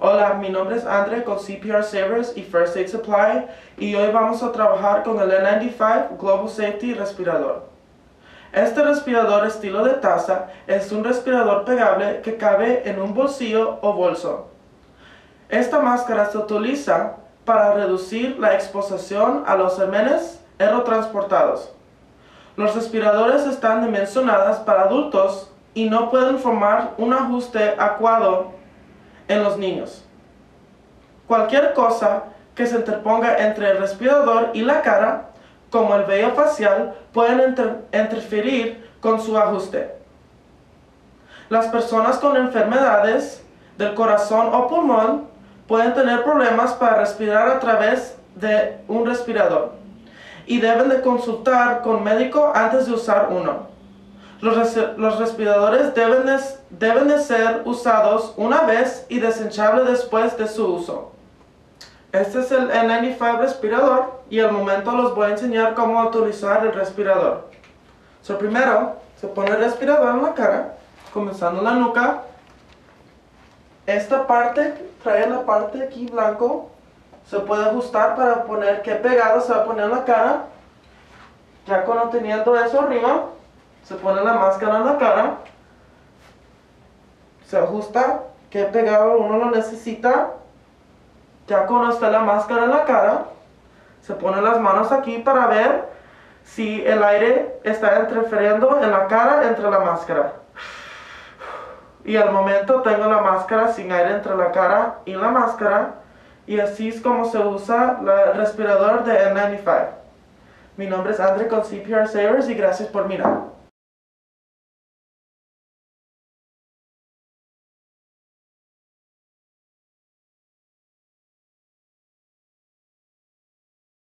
Hola, mi nombre es Andre con CPR Savers y First Aid Supply y hoy vamos a trabajar con el N95 Global Safety Respirador. Este respirador estilo de taza es un respirador pegable que cabe en un bolsillo o bolso. Esta máscara se utiliza para reducir la exposición a los gérmenes aerotransportados. Los respiradores están dimensionados para adultos y no pueden formar un ajuste adecuado en los niños. Cualquier cosa que se interponga entre el respirador y la cara, como el vello facial, pueden interferir con su ajuste. Las personas con enfermedades del corazón o pulmón pueden tener problemas para respirar a través de un respirador y deben de consultar con médico antes de usar uno. Los, respiradores deben de, deben de ser usados una vez y desechables después de su uso. Este es el N95 respirador y al momento los voy a enseñar cómo utilizar el respirador. So, primero se pone el respirador en la cara, comenzando en la nuca. Esta parte trae la parte aquí blanco. Se puede ajustar para poner qué pegado se va a poner en la cara. Ya cuando teniendo eso arriba, se pone la máscara en la cara, se ajusta, que pegado uno lo necesita, ya cuando está la máscara en la cara, se pone las manos aquí para ver si el aire está interfiriendo en la cara entre la máscara. Y al momento tengo la máscara sin aire entre la cara y la máscara. Y así es como se usa el respirador de N95. Mi nombre es Andre con CPR Savers y gracias por mirar.